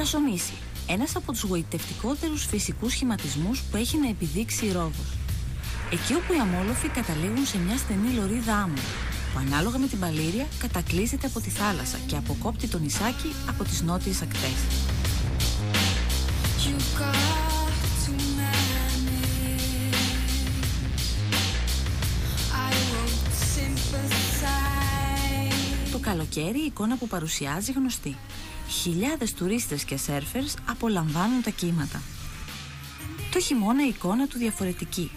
Πρασονήσι, ένας από τους γοητευτικότερους φυσικούς σχηματισμούς που έχει να επιδείξει η Ρόδος. Εκεί όπου οι αμόλοφοι καταλήγουν σε μια στενή λωρίδα άμμου, που ανάλογα με την παλήρια κατακλείζεται από τη θάλασσα και αποκόπτει το νησάκι από τις νότιες ακτές. Το καλοκαίρι η εικόνα που παρουσιάζει γνωστή. Χιλιάδες τουρίστες και σέρφερς απολαμβάνουν τα κύματα. Το χειμώνα η εικόνα του διαφορετική,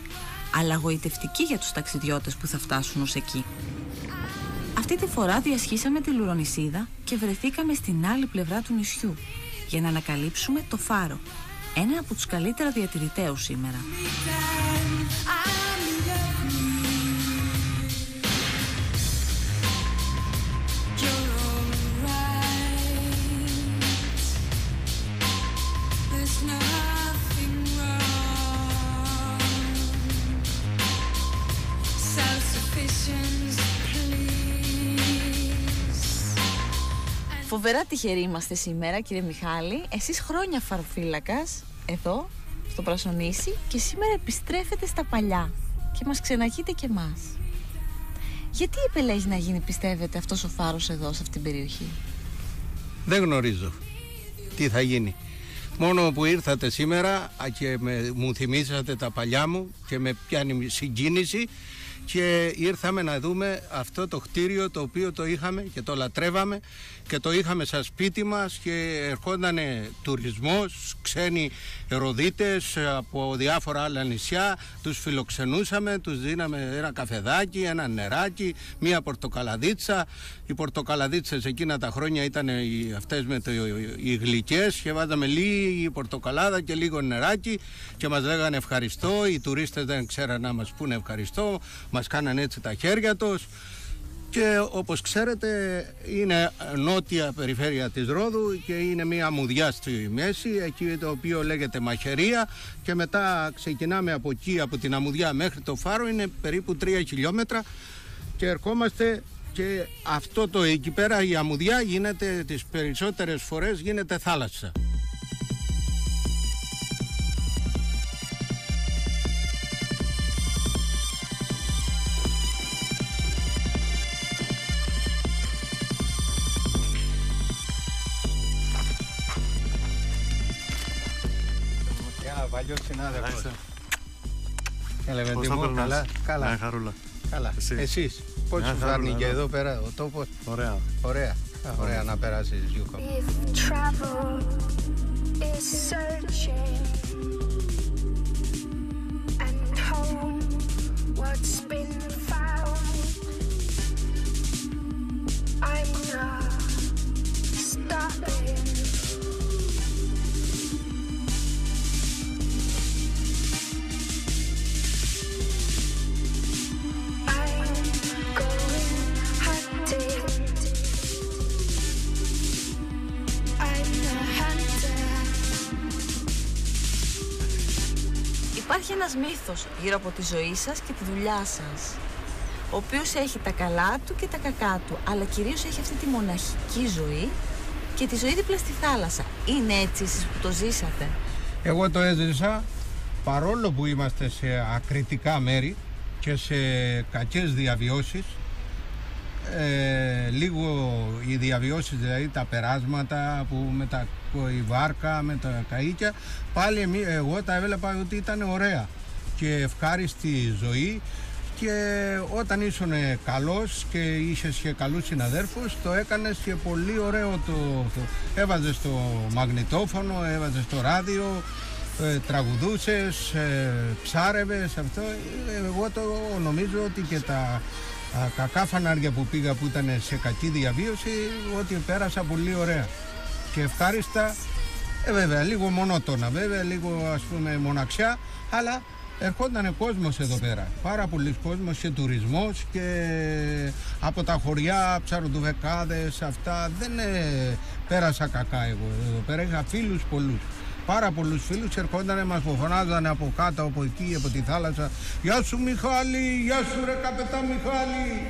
αλλά γοητευτική για τους ταξιδιώτες που θα φτάσουν ως εκεί. Αυτή τη φορά διασχίσαμε τη Λουρονισίδα και βρεθήκαμε στην άλλη πλευρά του νησιού για να ανακαλύψουμε το φάρο, ένα από τους καλύτερα διατηρητέους σήμερα. Φοβερά τυχεροί είμαστε σήμερα κύριε Μιχάλη. Εσείς χρόνια φαρφύλακας εδώ στο Πρασονήσι και σήμερα επιστρέφετε στα παλιά και μας ξεναγείτε και μας Γιατί επελέγει να γίνει πιστεύετε αυτός ο φάρος εδώ σε αυτήν την περιοχή; Δεν γνωρίζω τι θα γίνει Μόνο που ήρθατε σήμερα και με, μου θυμήσατε τα παλιά μου και με πιάνει συγκίνηση και ήρθαμε να δούμε αυτό το κτίριο το οποίο το είχαμε και το λατρεύαμε και το είχαμε σαν σπίτι μας και ερχόταν τουρισμός, ξένοι εροδίτες από διάφορα άλλα νησιά, τους φιλοξενούσαμε, τους δίναμε ένα καφεδάκι, ένα νεράκι, μία πορτοκαλαδίτσα. Οι πορτοκαλαδίτσες εκείνα τα χρόνια ήταν οι, αυτές με το, οι γλυκές και βάζαμε λίγη πορτοκαλάδα και λίγο νεράκι και μας λέγανε ευχαριστώ, οι τουρίστες δεν ξέραν να μας πούνε ευχαριστώ, μας κάνανε έτσι τα χέρια τους. Και όπως ξέρετε είναι νότια περιφέρεια της Ρόδου και είναι μια μουδιά στη μέση εκεί το οποίο λέγεται Μαχαιρία. Και μετά ξεκινάμε από εκεί από την αμμουδιά μέχρι το φάρο είναι περίπου 3 χιλιόμετρα. Και ερχόμαστε και αυτό το εκεί πέρα η αμμουδιά γίνεται τις περισσότερες φορές γίνεται θάλασσα. Παλιός συνάδελφος. Έλα, με μου, καλά. Καλά. Μια χαρούλα. Καλά. Εσείς, πώς σου φάνηκε εδώ πέρα ο τόπος; Ωραία. Ωραία. Ωραία να περάσεις, Γιούκο. What's Υπάρχει ένας μύθος γύρω από τη ζωή σας και τη δουλειά σας ο οποίος έχει τα καλά του και τα κακά του αλλά κυρίως έχει αυτή τη μοναχική ζωή και τη ζωή δίπλα στη θάλασσα. Είναι έτσι εσείς που το ζήσατε; Εγώ το έζησα παρόλο που είμαστε σε ακριτικά μέρη και σε κακές διαβιώσεις ε, λίγο οι διαβιώσεις δηλαδή τα περάσματα που με τα η βάρκα με τα καΐκια. Πάλι εγώ τα έβλεπα ότι ήταν ωραία και ευχάριστη ζωή. Και όταν ήσουν καλός και είσαι και καλούς συναδέρφους το έκανες και πολύ ωραίο το, το έβαζες το μαγνητόφωνο, έβαζες το ράδιο ε, τραγουδούσες, ε, ψάρευες αυτό. Ε, εγώ το νομίζω ότι και τα κακά φανάρια που πήγα που ήταν σε κακή διαβίωση ότι πέρασα πολύ ωραία. Και ευχάριστα ε, βέβαια λίγο μονότονα βέβαια λίγο ας πούμε μοναξιά αλλά ερχόταν κόσμος εδώ πέρα. Πάρα πολλοί κόσμος και τουρισμός και από τα χωριά ψαροντουβεκάδες αυτά δεν ε, πέρασα κακά εγώ εδώ πέρα. Είχα φίλους πολλούς πάρα πολλούς φίλους ερχόντανε, μας φωνάζανε από κάτω, από εκεί, από τη θάλασσα. Γεια σου Μιχάλη, γεια σου ρε καπετά Μιχάλη.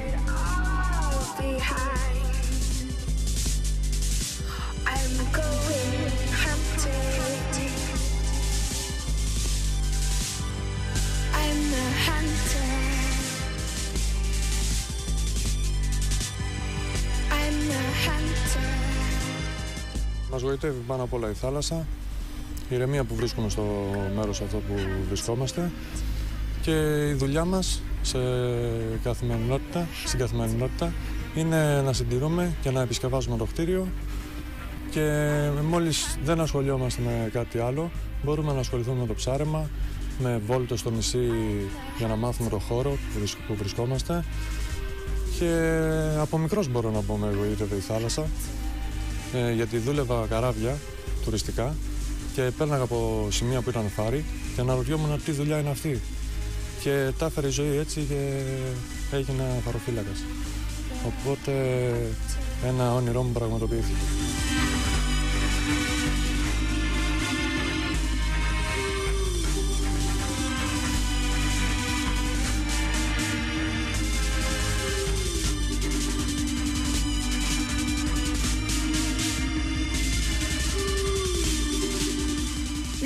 Μας γοητεύει πάνω απ' όλα η θάλασσα, η ηρεμία που βρίσκουμε στο μέρος αυτό που βρισκόμαστε και η δουλειά μας σε καθημερινότητα, στην καθημερινότητα είναι να συντηρούμε και να επισκευάζουμε το κτίριο και μόλις δεν ασχολιόμαστε με κάτι άλλο μπορούμε να ασχοληθούμε με το ψάρεμα, με βόλτες στο νησί για να μάθουμε το χώρο που βρισκόμαστε και από μικρός μπορώ να πω με εγωίτευε η θάλασσα ε, γιατί δούλευα καράβια τουριστικά και πέρναγα από σημεία που ήταν φάρη και αναρωτιόμουν τι δουλειά είναι αυτή και τα έφερε η ζωή έτσι και έγινα φαροφύλακας. Οπότε ένα όνειρό μου πραγματοποιήθηκε.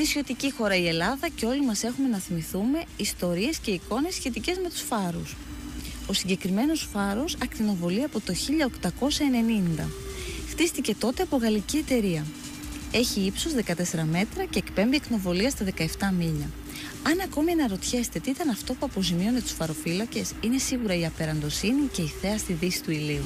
Νησιωτική χώρα η Ελλάδα και όλοι μας έχουμε να θυμηθούμε ιστορίες και εικόνες σχετικές με τους φάρους. Ο συγκεκριμένος φάρος ακτινοβολεί από το 1890. Χτίστηκε τότε από γαλλική εταιρεία. Έχει ύψος 14 μέτρα και εκπέμπει εκνοβολία στα 17 μίλια. Αν ακόμη αναρωτιέστε τι ήταν αυτό που αποζημίωνε τους φαροφύλακες, είναι σίγουρα η απεραντοσύνη και η θέα στη δύση του ηλίου.